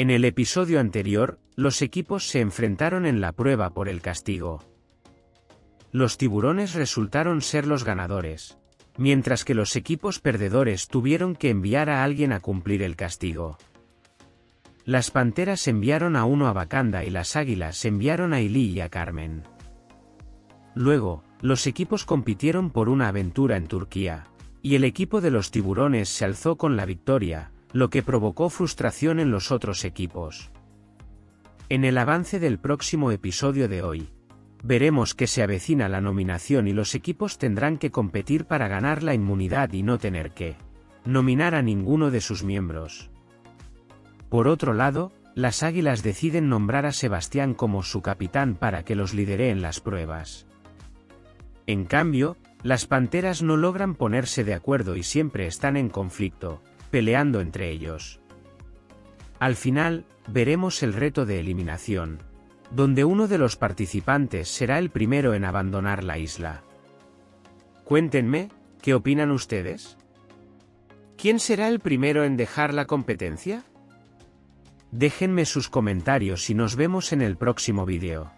En el episodio anterior, los equipos se enfrentaron en la prueba por el castigo. Los tiburones resultaron ser los ganadores, mientras que los equipos perdedores tuvieron que enviar a alguien a cumplir el castigo. Las panteras enviaron a uno a Bacanda y las águilas enviaron a Ili y a Carmen. Luego, los equipos compitieron por una aventura en Turquía, y el equipo de los tiburones se alzó con la victoria, lo que provocó frustración en los otros equipos. En el avance del próximo episodio de hoy, veremos que se avecina la nominación y los equipos tendrán que competir para ganar la inmunidad y no tener que nominar a ninguno de sus miembros. Por otro lado, las águilas deciden nombrar a Sebastián como su capitán para que los lidere en las pruebas. En cambio, las panteras no logran ponerse de acuerdo y siempre están en conflicto, peleando entre ellos. Al final, veremos el reto de eliminación, donde uno de los participantes será el primero en abandonar la isla. Cuéntenme, ¿qué opinan ustedes? ¿Quién será el primero en dejar la competencia? Déjenme sus comentarios y nos vemos en el próximo vídeo.